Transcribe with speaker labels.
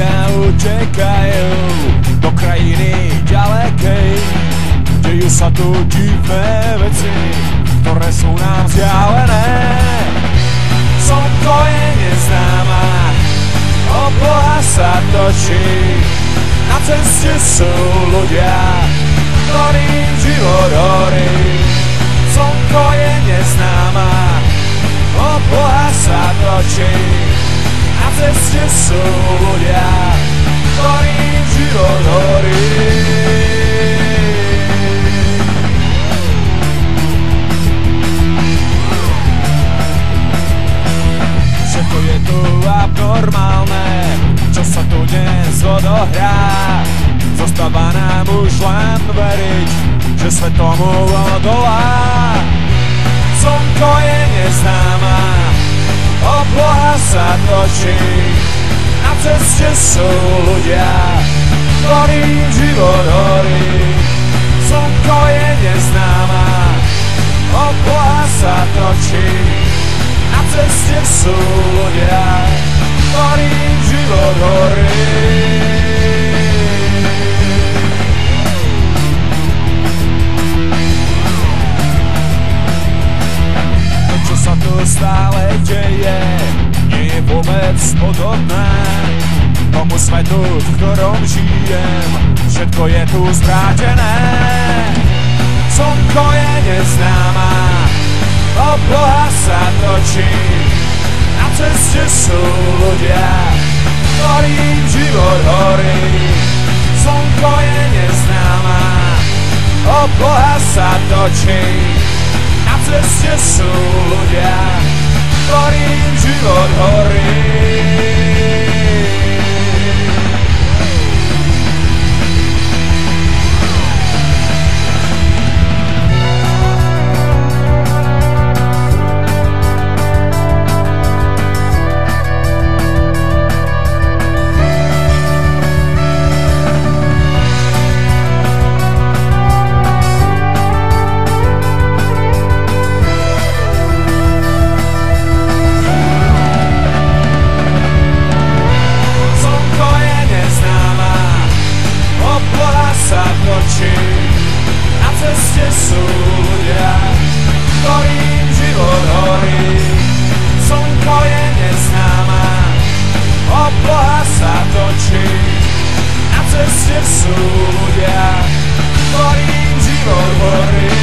Speaker 1: Utekajú do krajiny ďalekej. Dejú sa tu divné veci, ktoré sú nám vzdialené. Slnko je neznáma, obloha sa točí, na ceste sú ľudia, ktorým život horí. Slnko je neznáma, obloha sa točí, ceste sú ľudia, ktorým život horí. Všetko je tu abnormálne, čo sa tu dnes odohrá. Zostáva nám už len veriť, že svet tomu odolá. Slnko je obloha sa točí, na ceste sú ľudia, ktorým život horí. Slnko je neznáma, obloha sa točí, na ceste sú ľudia, ktorým život horí. Stále deje, vôbec podobné tomu svetu, v ktorom žijem. Všetko je tu zvrátené, slnko je neznáma, obloha sa točí, na ceste sú ľudia, ktorým život horí. Slnko je neznáma, obloha sa točí, na ceste sú ľudia, ktorým život horí. пресує, горі діво гори.